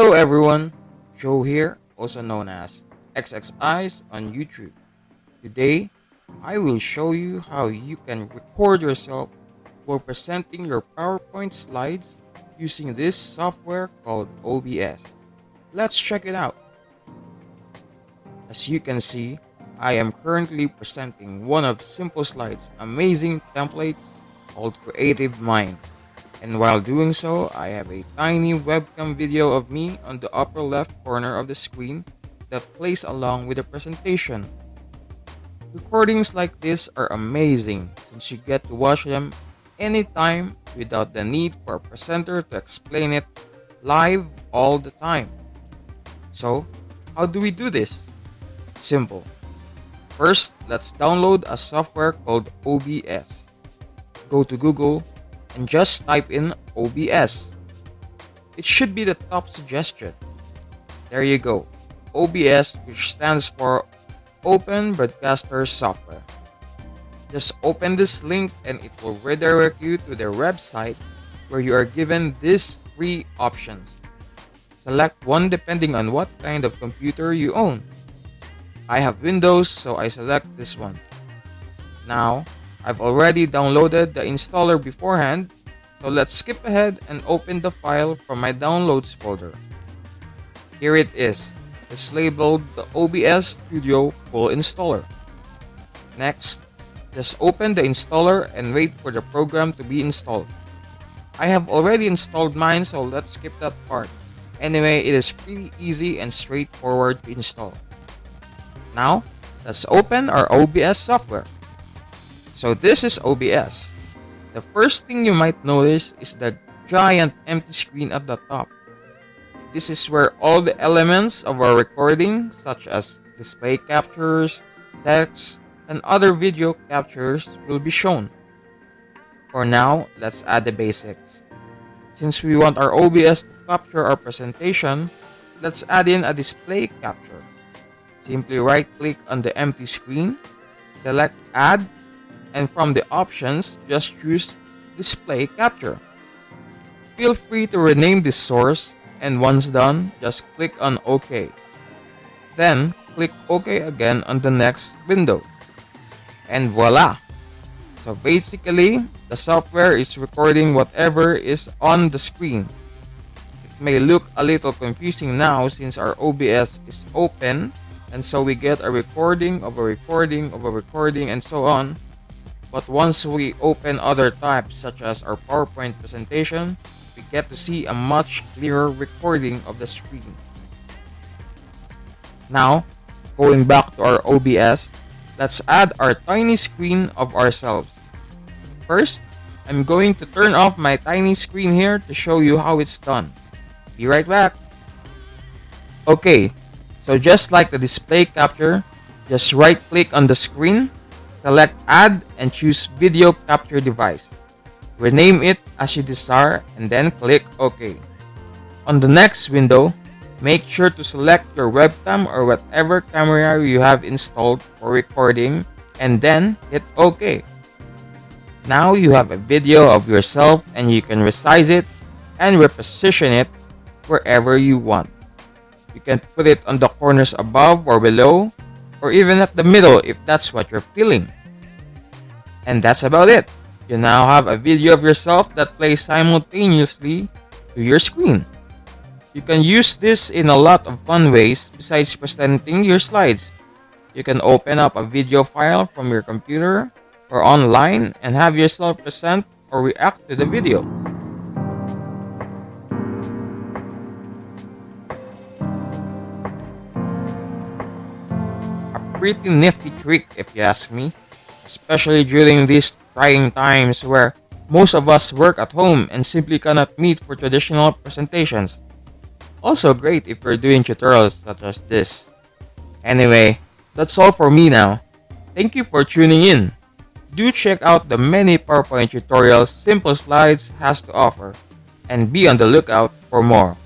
Hello everyone, Joe here, also known as XXIs on YouTube. Today, I will show you how you can record yourself while presenting your PowerPoint slides using this software called OBS. Let's check it out. As you can see, I am currently presenting one of Simple Slide's amazing templates called Creative Mind. And while doing so, I have a tiny webcam video of me on the upper left corner of the screen that plays along with the presentation. Recordings like this are amazing since you get to watch them anytime without the need for a presenter to explain it live all the time. So, how do we do this? Simple. First, let's download a software called OBS. Go to Google and just type in OBS. It should be the top suggestion. There you go. OBS, which stands for Open Broadcaster Software. Just open this link and it will redirect you to their website where you are given these three options. Select one depending on what kind of computer you own. I have Windows, so I select this one. Now, I've already downloaded the installer beforehand, so let's skip ahead and open the file from my downloads folder. Here it is. It's labeled the OBS Studio Full Installer. Next, just open the installer and wait for the program to be installed. I have already installed mine, so let's skip that part. Anyway, it is pretty easy and straightforward to install. Now, let's open our OBS software. So this is OBS. The first thing you might notice is the giant empty screen at the top. This is where all the elements of our recording, such as display captures, text, and other video captures will be shown. For now, let's add the basics. Since we want our OBS to capture our presentation, let's add in a display capture. Simply right click on the empty screen, select add and from the options, just choose Display Capture. Feel free to rename this source and once done, just click on OK. Then, click OK again on the next window. And voila! So basically, the software is recording whatever is on the screen. It may look a little confusing now since our OBS is open and so we get a recording of a recording of a recording and so on but once we open other tabs such as our PowerPoint presentation, we get to see a much clearer recording of the screen. Now, going back to our OBS, let's add our tiny screen of ourselves. First, I'm going to turn off my tiny screen here to show you how it's done. Be right back. Okay, so just like the display capture, just right click on the screen Select Add and choose Video Capture Device. Rename it as you desire and then click OK. On the next window, make sure to select your webcam or whatever camera you have installed for recording and then hit OK. Now you have a video of yourself and you can resize it and reposition it wherever you want. You can put it on the corners above or below or even at the middle if that's what you're feeling. And that's about it. You now have a video of yourself that plays simultaneously to your screen. You can use this in a lot of fun ways besides presenting your slides. You can open up a video file from your computer or online and have yourself present or react to the video. A pretty nifty trick if you ask me, especially during these trying times where most of us work at home and simply cannot meet for traditional presentations. Also great if you're doing tutorials such as this. Anyway, that's all for me now. Thank you for tuning in. Do check out the many PowerPoint tutorials Simple Slides has to offer and be on the lookout for more.